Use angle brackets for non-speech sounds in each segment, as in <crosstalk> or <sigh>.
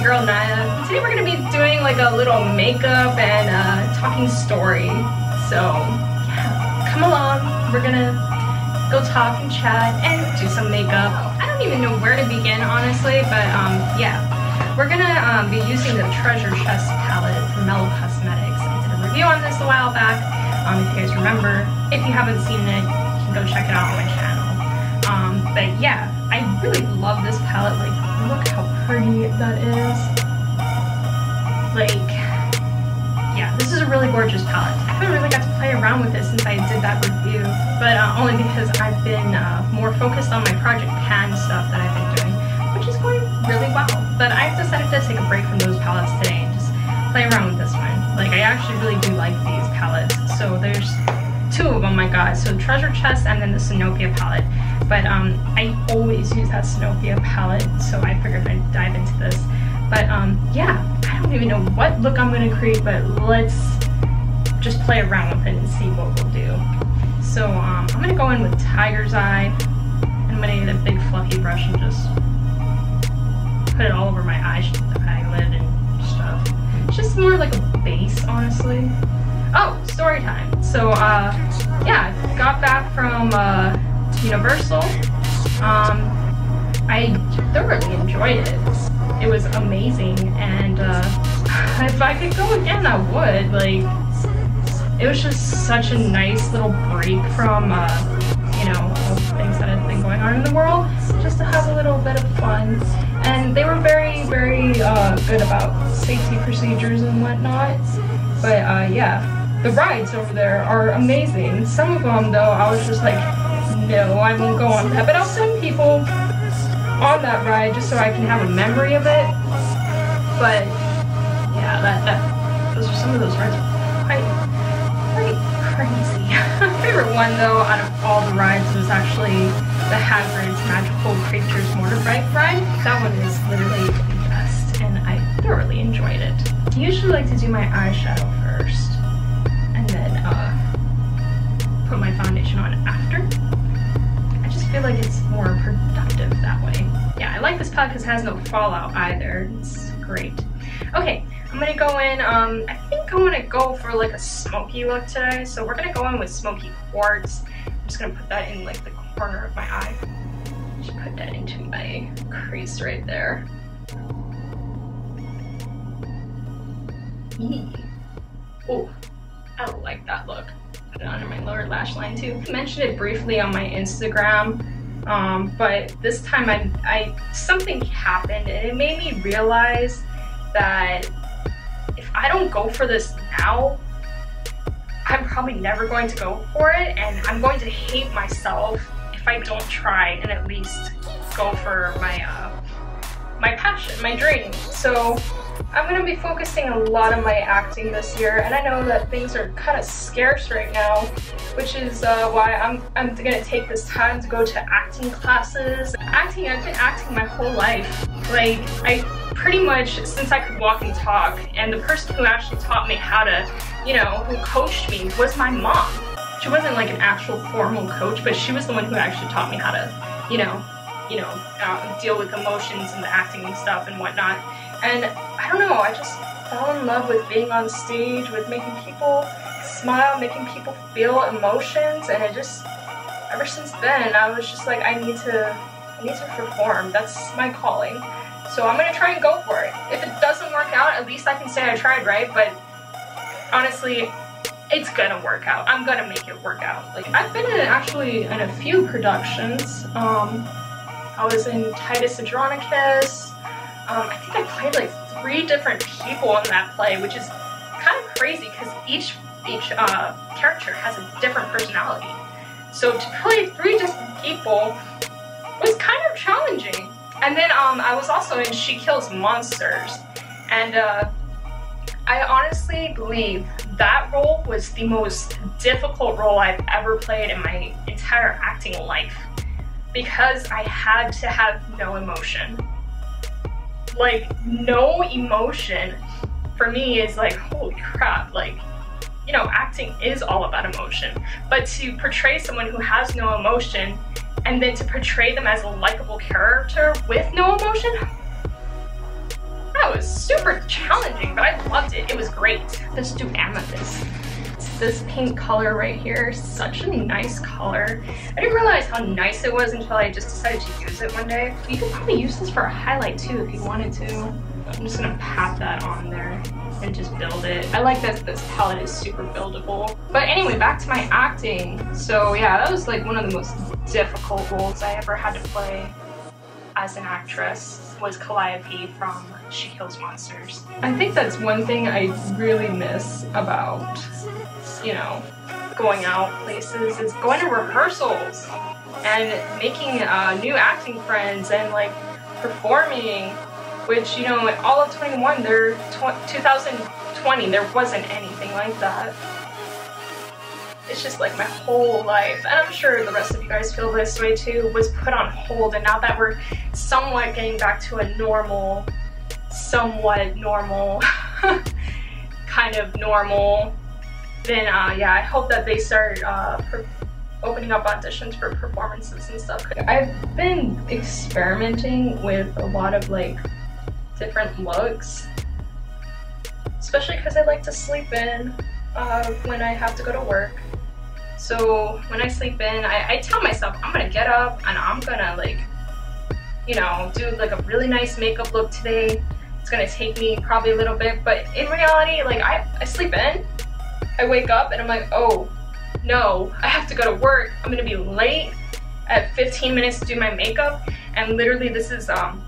your girl Naia. Today we're gonna be doing like a little makeup and uh, talking story. So yeah, come along. We're gonna go talk and chat and do some makeup. I don't even know where to begin honestly, but um, yeah. We're gonna um, be using the Treasure Chest palette from Mellow Cosmetics. I did a review on this a while back, um, if you guys remember. If you haven't seen it, you can go check it out on my channel. Um, but yeah, I really love this palette. Like, look how pretty that is. Like, yeah, this is a really gorgeous palette. I haven't really got to play around with it since I did that review, but uh, only because I've been uh, more focused on my Project Pan stuff that I've been doing, which is going really well. But I've decided to take a break from those palettes today and just play around with this one. Like, I actually really do like these palettes. So there's two of them I got. So Treasure Chest and then the Sinopia palette. But um, I always use that Sinopia palette, so I figured I'd dive into this. But um, yeah, I don't even know what look I'm gonna create, but let's just play around with it and see what we'll do. So um, I'm gonna go in with Tiger's Eye, and I'm gonna get a big fluffy brush and just put it all over my eye, eyelid and stuff. It's just more like a base, honestly. Oh, story time. So uh, yeah, got back from uh, Universal. Um, I thoroughly enjoyed it. It was amazing, and uh, <laughs> if I could go again, I would. Like, it was just such a nice little break from, uh, you know, all the things that have been going on in the world, just to have a little bit of fun. And they were very, very uh, good about safety procedures and whatnot. But uh, yeah, the rides over there are amazing. Some of them, though, I was just like, no, I won't go on that. But I'll send people on that ride just so I can have a memory of it. But yeah, that, that those are some of those rides quite quite crazy. <laughs> My favorite one though out of all the rides was actually the Hagrid's Magical Creatures Motorbike ride. That one is literally the best and I thoroughly enjoyed it. I usually like to do my eyeshadow first and then uh, put my foundation on after feel like it's more productive that way. Yeah, I like this palette because it has no fallout either. It's great. Okay, I'm gonna go in, um, I think I'm gonna go for like a smoky look today. So we're gonna go in with smoky quartz. I'm just gonna put that in like the corner of my eye. Just put that into my crease right there. Oh, I like that look under my lower lash line too. I mentioned it briefly on my Instagram, um, but this time I, I something happened and it made me realize that if I don't go for this now, I'm probably never going to go for it and I'm going to hate myself if I don't try and at least go for my uh, my passion, my dream. So I'm going to be focusing a lot of my acting this year, and I know that things are kind of scarce right now, which is uh, why I'm, I'm going to take this time to go to acting classes. Acting, I've been acting my whole life. Like, I pretty much, since I could walk and talk, and the person who actually taught me how to, you know, who coached me was my mom. She wasn't like an actual formal coach, but she was the one who actually taught me how to, you know, you know, uh, deal with emotions and the acting and stuff and whatnot. And I don't know, I just fell in love with being on stage, with making people smile, making people feel emotions, and it just, ever since then, I was just like, I need to, I need to perform. That's my calling. So I'm gonna try and go for it. If it doesn't work out, at least I can say I tried, right? But honestly, it's gonna work out. I'm gonna make it work out. Like I've been in actually in a few productions. Um, I was in Titus Andronicus, um, I think I played like three different people in that play, which is kind of crazy because each each uh, character has a different personality. So to play three different people was kind of challenging. And then um, I was also in She Kills Monsters, and uh, I honestly believe that role was the most difficult role I've ever played in my entire acting life because I had to have no emotion like no emotion for me is like holy crap like you know acting is all about emotion but to portray someone who has no emotion and then to portray them as a likable character with no emotion that was super challenging, but I loved it. It was great. Let's do amethyst. This pink color right here. Such a nice color. I didn't realize how nice it was until I just decided to use it one day. You could probably use this for a highlight too if you wanted to. I'm just gonna pat that on there and just build it. I like that this palette is super buildable. But anyway, back to my acting. So yeah, that was like one of the most difficult roles I ever had to play as an actress was Kaliope from She Kills Monsters. I think that's one thing I really miss about, you know, going out places is going to rehearsals and making uh, new acting friends and like performing which, you know, all of 21, there, 2020, there wasn't anything like that. It's just like my whole life, and I'm sure the rest of you guys feel this way too, was put on hold, and now that we're somewhat getting back to a normal, somewhat normal, <laughs> kind of normal, then uh, yeah, I hope that they start uh, opening up auditions for performances and stuff. I've been experimenting with a lot of like different looks. Especially because I like to sleep in uh, when I have to go to work. So when I sleep in, I, I tell myself I'm gonna get up and I'm gonna like, you know, do like a really nice makeup look today. It's gonna take me probably a little bit, but in reality, like I, I sleep in, I wake up and I'm like, oh, no, I have to go to work. I'm gonna be late at 15 minutes to do my makeup. And literally this is um,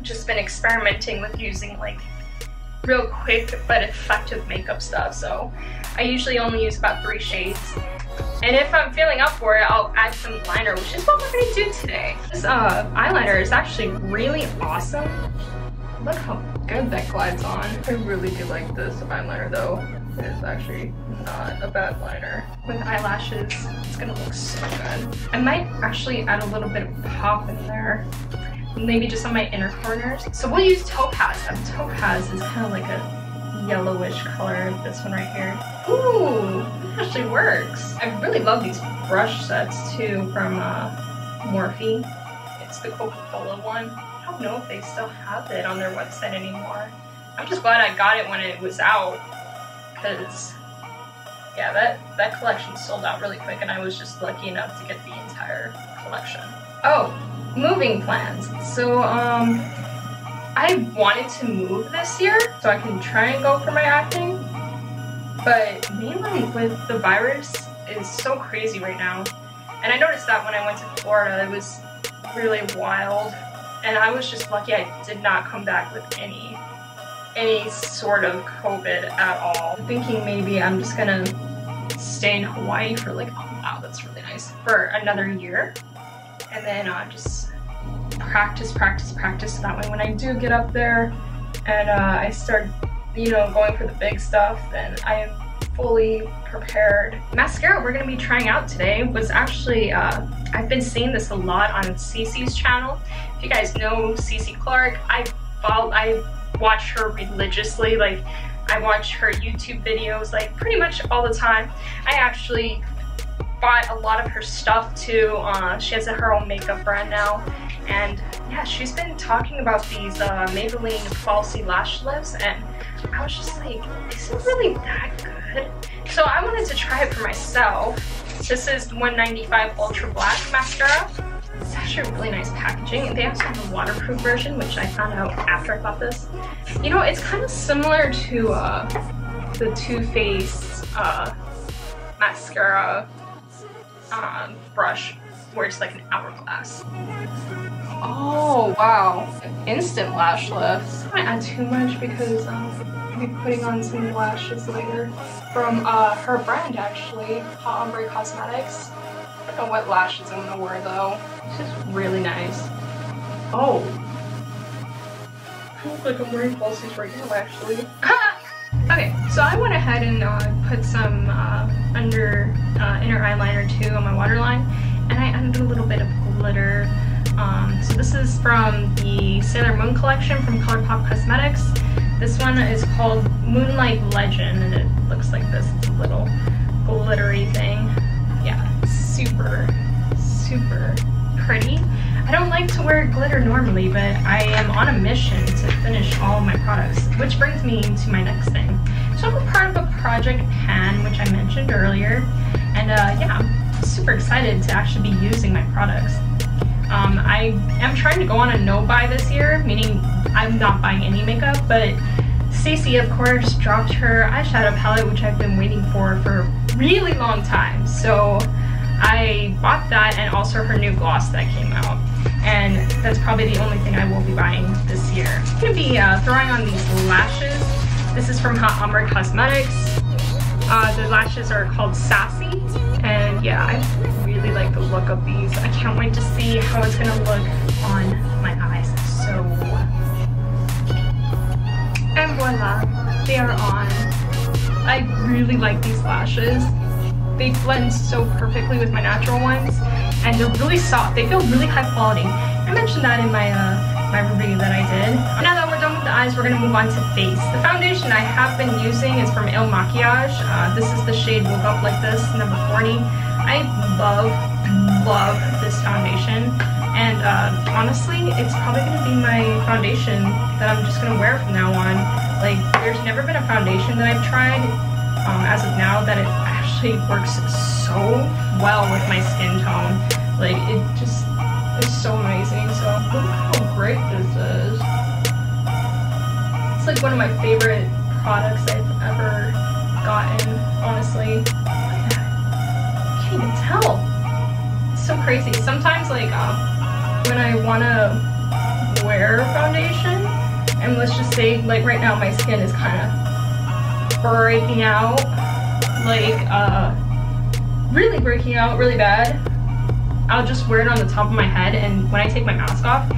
just been experimenting with using like real quick but effective makeup stuff. So I usually only use about three shades. And if I'm feeling up for it, I'll add some liner, which is what we're gonna do today. This uh, eyeliner is actually really awesome. Look how good that glides on. I really do like this eyeliner though. It's actually not a bad liner. With eyelashes, it's gonna look so good. I might actually add a little bit of pop in there maybe just on my inner corners. So we'll use topaz. And topaz is kind of like a yellowish color, this one right here. Ooh, it actually works. I really love these brush sets too from uh, Morphe. It's the Coca-Cola one. I don't know if they still have it on their website anymore. I'm just glad I got it when it was out because yeah, that, that collection sold out really quick and I was just lucky enough to get the entire collection. Oh, moving plans. So, um, I wanted to move this year so I can try and go for my acting. But Mainland with the virus is so crazy right now. And I noticed that when I went to Florida, it was really wild. And I was just lucky I did not come back with any any sort of COVID at all. Thinking maybe I'm just gonna stay in Hawaii for like, oh wow, that's really nice, for another year. And then uh, just practice, practice, practice. So that way when I do get up there and uh, I start, you know, going for the big stuff, then I am fully prepared. Mascara we're gonna be trying out today was actually, uh, I've been seeing this a lot on Cece's channel. If you guys know Cece Clark, I follow, I watch her religiously. Like, I watch her YouTube videos like pretty much all the time. I actually bought a lot of her stuff too. Uh, she has a, her own makeup brand now. And yeah, she's been talking about these uh, Maybelline Falsies Lash Lifts and I was just like, is it really that good? So I wanted to try it for myself. This is 195 Ultra Black Mascara. It's actually really nice packaging. They also have a waterproof version, which I found out after I bought this. You know, it's kind of similar to uh, the Too Faced uh, mascara um, brush where it's like an hourglass. Oh, wow. Instant lash lift. I don't add too much because um, I'll be putting on some lashes later. From uh, her brand, actually, Hot Ombre Cosmetics. I don't know what lashes I'm gonna wear though. It's just really nice. Oh. I look like I'm wearing falsies right now, actually. <laughs> okay, so I went ahead and uh, put some uh, under uh, inner eyeliner too on my waterline, and I added a little bit of glitter. Um, so this is from the Sailor Moon collection from ColourPop Cosmetics. This one is called Moonlight Legend, and it looks like this. Little glittery thing. Yeah, super, super pretty. I don't like to wear glitter normally, but I am on a mission to finish all my products, which brings me to my next thing. So I'm a part of a project Pan, which I mentioned earlier, and uh, yeah, I'm super excited to actually be using my products. Um, I am trying to go on a no buy this year, meaning I'm not buying any makeup, but Stacey, of course, dropped her eyeshadow palette, which I've been waiting for for a really long time. So I bought that and also her new gloss that came out. And that's probably the only thing I will be buying this year. I'm gonna be uh, throwing on these lashes. This is from Hot Ombre Cosmetics. Uh, the lashes are called Sassy. And yeah, I really like the look of these. I can't wait to see how it's gonna look on my eyes. So, and voila, they are on. I really like these lashes they blend so perfectly with my natural ones and they're really soft. They feel really high quality. I mentioned that in my uh, my review that I did. Now that we're done with the eyes, we're gonna move on to face. The foundation I have been using is from Il Makiage. Uh, this is the shade Woke Up Like This, number 40. I love, love this foundation. And uh, honestly, it's probably gonna be my foundation that I'm just gonna wear from now on. Like, there's never been a foundation that I've tried um, as of now that it actually works so well with my skin tone. Like, it just is so amazing. So, look how great this is. It's like one of my favorite products I've ever gotten, honestly. I can't even tell. It's so crazy. Sometimes, like, uh, when I want to wear foundation, and let's just say, like, right now my skin is kind of breaking out like uh, really breaking out really bad, I'll just wear it on the top of my head and when I take my mask off,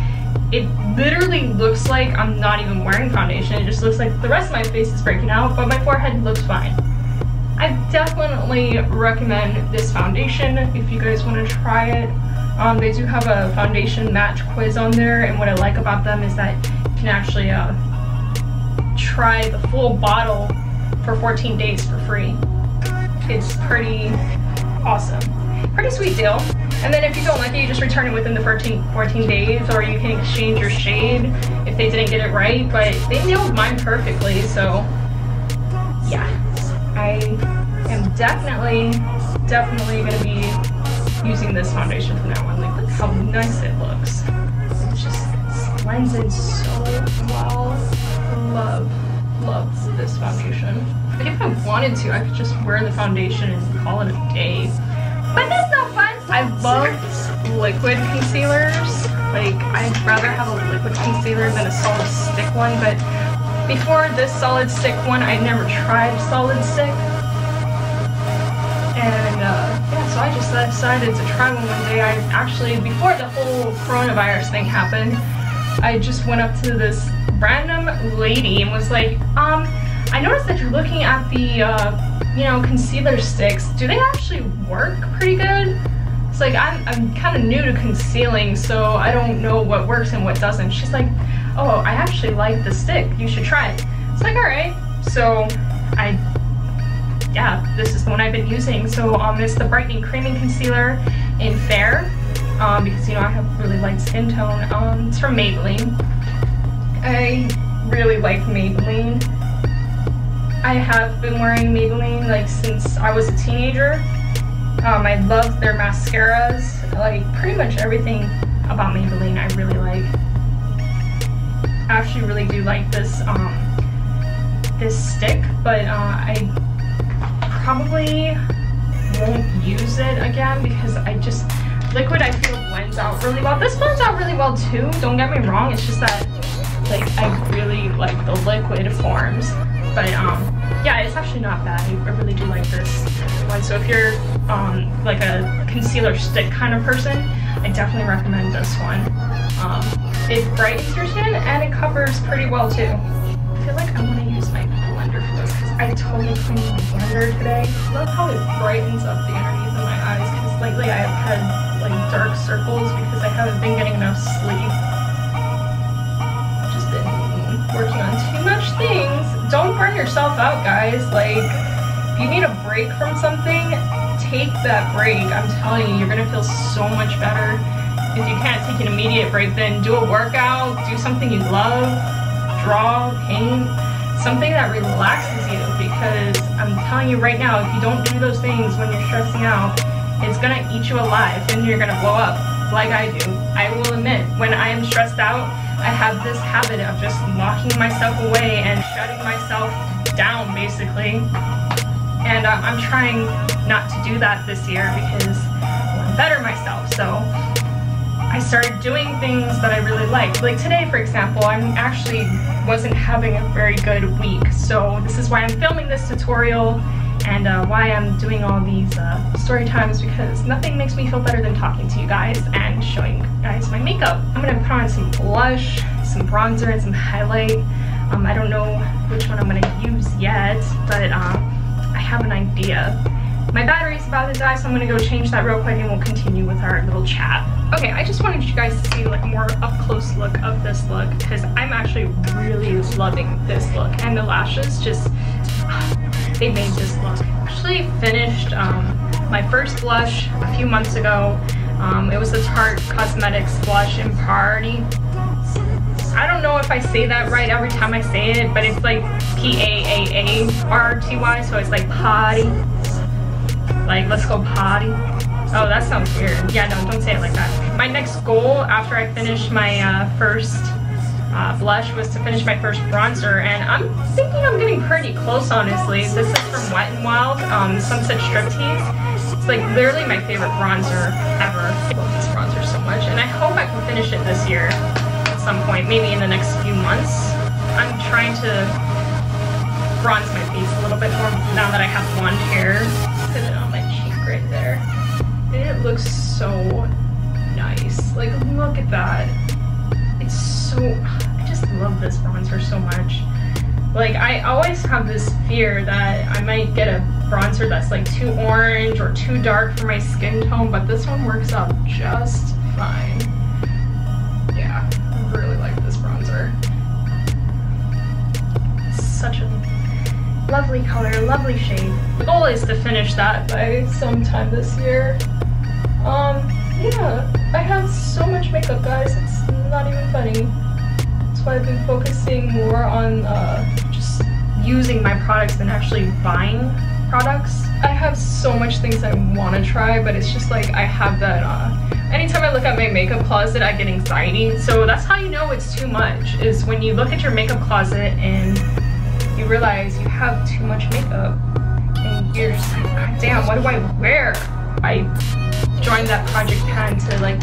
it literally looks like I'm not even wearing foundation. It just looks like the rest of my face is breaking out, but my forehead looks fine. I definitely recommend this foundation if you guys want to try it. Um, they do have a foundation match quiz on there, and what I like about them is that you can actually uh, try the full bottle for 14 days for free it's pretty awesome. Pretty sweet deal. And then if you don't like it, you just return it within the 14, 14 days or you can exchange your shade if they didn't get it right. But they nailed mine perfectly, so yeah. I am definitely, definitely going to be using this foundation from now on. Like, look how nice it looks. It just blends in so well. Love, love this foundation. But if I wanted to, I could just wear the foundation and call it a day. But that's not fun. I love liquid concealers. Like, I'd rather have a liquid concealer than a solid stick one, but before this solid stick one, I never tried solid stick. And uh, yeah, so I just decided to try one one day. I actually, before the whole coronavirus thing happened, I just went up to this random lady and was like, um, I noticed that you're looking at the, uh, you know, concealer sticks. Do they actually work pretty good? It's like, I'm, I'm kind of new to concealing, so I don't know what works and what doesn't. She's like, oh, I actually like the stick. You should try it. It's like, all right. So I, yeah, this is the one I've been using. So um, it's the Brightening Creaming Concealer in Fair. Um, because, you know, I have really light skin tone. Um, it's from Maybelline. I really like Maybelline. I have been wearing Maybelline like since I was a teenager. Um, I love their mascaras. Like pretty much everything about Maybelline I really like. I actually really do like this um, this stick, but uh, I probably won't use it again because I just liquid I feel blends out really well. This blends out really well too. Don't get me wrong. It's just that like I really like the liquid forms. But um, yeah, it's actually not bad. I really do like this one. So if you're um, like a concealer stick kind of person, I definitely recommend this one. Um, it brightens your skin and it covers pretty well too. I feel like I want to use my blender for this because I totally cleaned my blender today. Love how it brightens up the underneath of my eyes because lately I have had like dark circles because I haven't been getting enough sleep. Working on too much things don't burn yourself out, guys. Like, if you need a break from something, take that break. I'm telling you, you're gonna feel so much better. if you can't take an immediate break, then do a workout, do something you love, draw, paint, something that relaxes you because I'm telling you right now, if you don't do those things when you're stressing out, it's gonna eat you alive and you're gonna blow up like I do. I will admit, when I am stressed out, I have this habit of just locking myself away and shutting myself down basically. And uh, I'm trying not to do that this year because I want to better myself. So I started doing things that I really liked. Like today, for example, I'm actually wasn't having a very good week. So this is why I'm filming this tutorial and uh, why I'm doing all these uh, story times because nothing makes me feel better than talking to you guys and showing you guys my makeup. I'm gonna put on some blush, some bronzer, and some highlight. Um, I don't know which one I'm gonna use yet, but um, I have an idea. My battery's about to die, so I'm gonna go change that real quick and we'll continue with our little chat. Okay, I just wanted you guys to see like a more up close look of this look because I'm actually really loving this look and the lashes just they made this look. Actually finished um, my first blush a few months ago. Um, it was the Tarte Cosmetics blush in Party. I don't know if I say that right every time I say it, but it's like P-A-A-A-R-T-Y, so it's like potty. Like, let's go potty. Oh, that sounds weird. Yeah, no, don't say it like that. My next goal after I finish my uh, first uh, blush was to finish my first bronzer and I'm thinking I'm getting pretty close honestly. This is from Wet n Wild, um, Sunset Striptease. It's like literally my favorite bronzer ever. I love this bronzer so much and I hope I can finish it this year at some point, maybe in the next few months. I'm trying to bronze my face a little bit more now that I have blonde hair. Put it on my cheek right there. And it looks so nice. Like look at that. It's so love this bronzer so much. Like, I always have this fear that I might get a bronzer that's like too orange or too dark for my skin tone, but this one works out just fine. Yeah, I really like this bronzer. Such a lovely color, lovely shade. The goal is to finish that by sometime this year. Um, yeah, I have so much makeup, guys. It's not even funny why I've been focusing more on uh, just using my products than actually buying products. I have so much things I want to try, but it's just like I have that, uh, anytime I look at my makeup closet, I get anxiety. So that's how you know it's too much, is when you look at your makeup closet and you realize you have too much makeup. And you're just like, God damn, what do I wear? I joined that Project Pan to like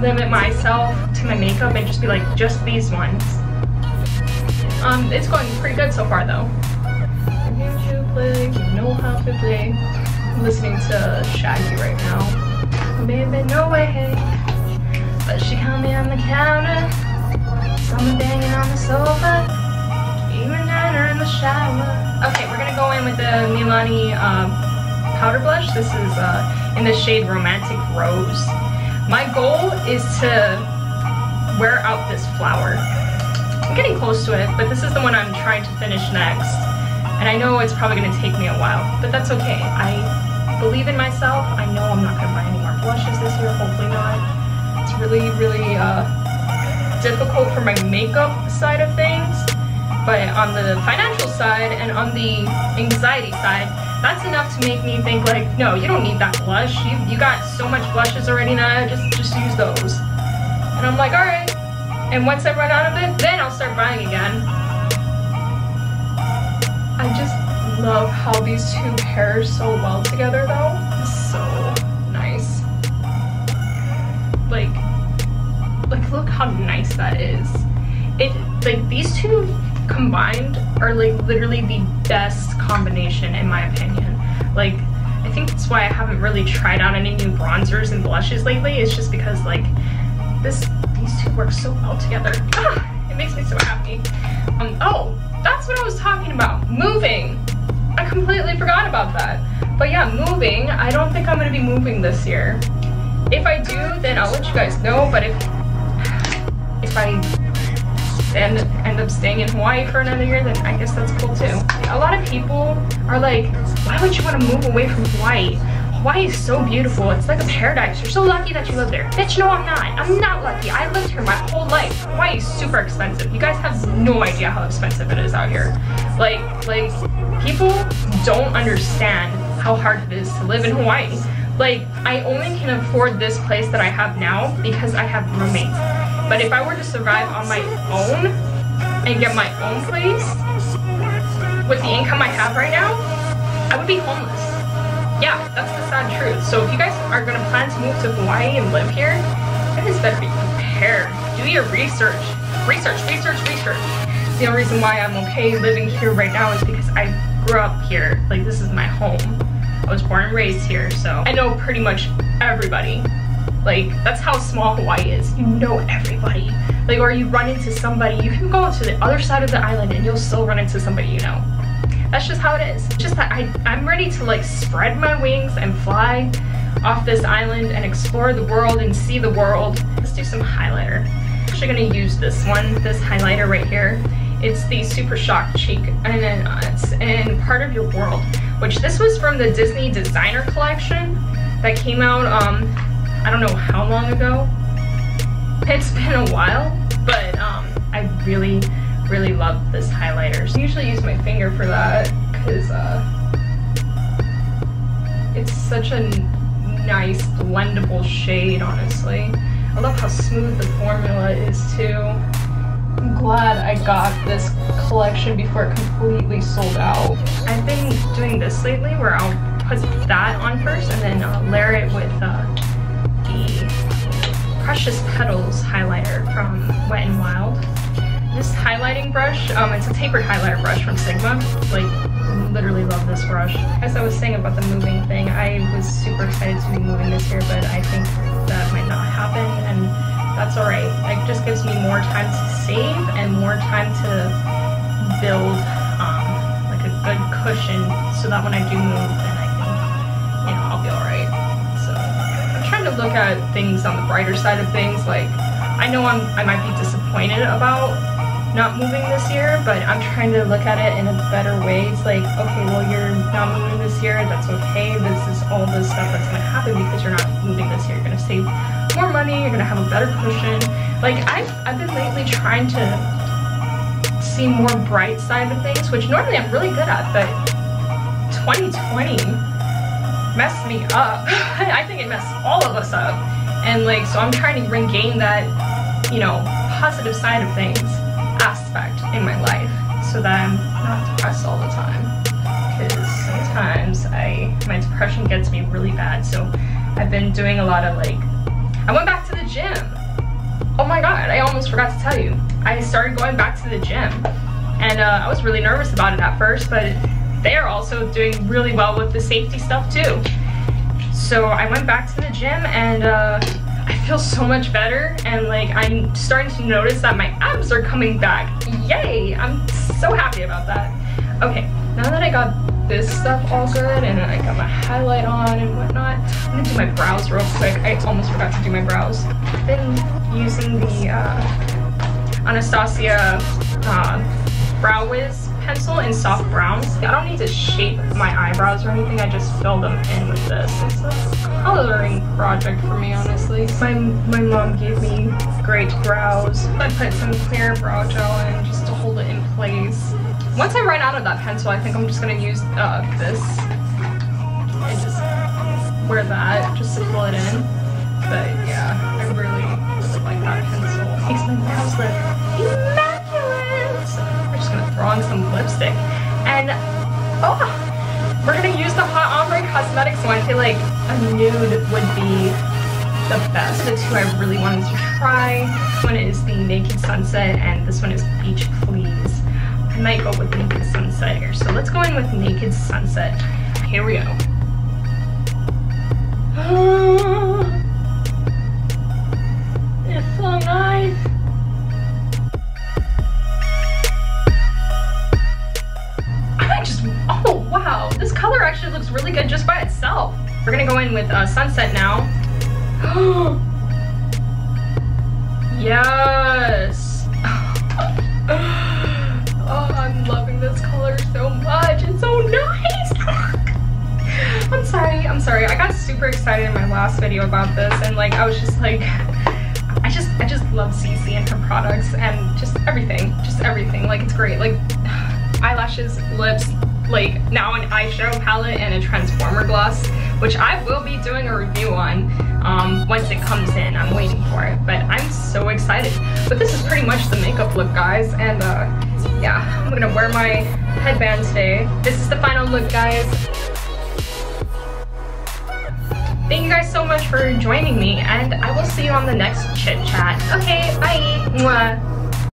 limit myself to my makeup and just be like, just these ones. Um, it's going pretty good so far though. YouTube play, you know how to play. I'm listening to Shaggy right now. Baby, no way. But she caught me on the counter. Someone banging on the sofa. Even her in the shower. Okay, we're gonna go in with the Milani um, powder blush. This is uh, in the shade Romantic Rose. My goal is to wear out this flower. I'm getting close to it, but this is the one I'm trying to finish next. And I know it's probably gonna take me a while, but that's okay. I believe in myself. I know I'm not gonna buy any more blushes this year, hopefully not. It's really, really uh, difficult for my makeup side of things. But on the financial side and on the anxiety side, that's enough to make me think like, no, you don't need that blush. You, you got so much blushes already now, just, just use those. And I'm like, all right. And once I run out of it, then I'll start buying again. I just love how these two pair so well together though. So nice. Like, like look how nice that is. It, like these two combined are like literally the best combination in my opinion. Like I think that's why I haven't really tried out any new bronzers and blushes lately. It's just because like this these two work so well together. Ah, it makes me so happy. Um, oh, that's what I was talking about. Moving. I completely forgot about that. But yeah, moving. I don't think I'm gonna be moving this year. If I do, then I'll let you guys know. But if if I and end up staying in Hawaii for another year, then I guess that's cool too. A lot of people are like, why would you want to move away from Hawaii? Hawaii is so beautiful. It's like a paradise. You're so lucky that you live there. Bitch, no, I'm not. I'm not lucky. I lived here my whole life. Hawaii is super expensive. You guys have no idea how expensive it is out here. Like, like, people don't understand how hard it is to live in Hawaii. Like, I only can afford this place that I have now because I have roommates. But if I were to survive on my own and get my own place, with the income I have right now, I would be homeless. Yeah, that's the sad truth. So if you guys are gonna plan to move to Hawaii and live here, you guys better be prepared. Do your research. Research, research, research. The only reason why I'm okay living here right now is because I grew up here. Like this is my home. I was born and raised here, so I know pretty much everybody. Like that's how small Hawaii is. You know everybody. Like or you run into somebody, you can go to the other side of the island and you'll still run into somebody you know. That's just how it is. Just that I, I'm ready to like spread my wings and fly off this island and explore the world and see the world. Let's do some highlighter. I'm actually gonna use this one, this highlighter right here. It's the Super Shock Cheek and then uh, it's in Part of Your World, which this was from the Disney Designer Collection that came out, um, I don't know how long ago. It's been a while, but um, I really, really love this highlighter. So I usually use my finger for that because uh, it's such a nice blendable shade, honestly. I love how smooth the formula is too. I'm glad I got this collection before it completely sold out. I've been doing this lately where I'll put that on first and then uh, layer it with uh, Precious Petals highlighter from Wet n Wild this highlighting brush, um, it's a tapered highlighter brush from Sigma. Like, literally love this brush. As I was saying about the moving thing, I was super excited to be moving this year, but I think that might not happen, and that's alright. It just gives me more time to save and more time to build um, like a good cushion so that when I do move, To look at things on the brighter side of things, like, I know I'm, I might be disappointed about not moving this year, but I'm trying to look at it in a better way. It's like, okay, well, you're not moving this year, that's okay. This is all the stuff that's gonna happen because you're not moving this year. You're gonna save more money, you're gonna have a better cushion. Like, I've, I've been lately trying to see more bright side of things, which normally I'm really good at, but 2020 messed me up. <laughs> I think it messed all of us up. And like, so I'm trying to regain that, you know, positive side of things aspect in my life so that I'm not depressed all the time. Because sometimes I my depression gets me really bad. So I've been doing a lot of like I went back to the gym. Oh my god, I almost forgot to tell you. I started going back to the gym. And uh, I was really nervous about it at first, but they are also doing really well with the safety stuff too. So I went back to the gym and uh, I feel so much better and like I'm starting to notice that my abs are coming back. Yay! I'm so happy about that. Okay, now that I got this stuff all good and I got my highlight on and whatnot, I'm gonna do my brows real quick. I almost forgot to do my brows. I've been using the uh, Anastasia uh, Brow Wiz pencil in soft browns. I don't need to shape my eyebrows or anything, I just fill them in with this. It's a coloring project for me, honestly. My, my mom gave me great brows. I put some clear brow gel in just to hold it in place. Once I run out of that pencil, I think I'm just gonna use uh, this and just wear that just to fill it in. Some lipstick. And, oh, we're gonna use the Hot Ombre Cosmetics one. I feel like a nude would be the best. The two I really wanted to try. This one is the Naked Sunset and this one is Beach Please. I might go with Naked Sunset here. So let's go in with Naked Sunset. Here we go. <gasps> Oh. Yes. <gasps> oh, I'm loving this color so much. It's so nice. <laughs> I'm sorry, I'm sorry. I got super excited in my last video about this and like I was just like <laughs> I just I just love CC and her products and just everything. Just everything. Like it's great. Like <sighs> eyelashes, lips, like now an eyeshadow palette and a transformer gloss, which I will be doing a review on um, once it comes in. I'm waiting for it, but I'm so excited. But this is pretty much the makeup look, guys, and uh, yeah, I'm gonna wear my headband today. This is the final look, guys. Thank you guys so much for joining me, and I will see you on the next chit chat. Okay, bye. Mwah.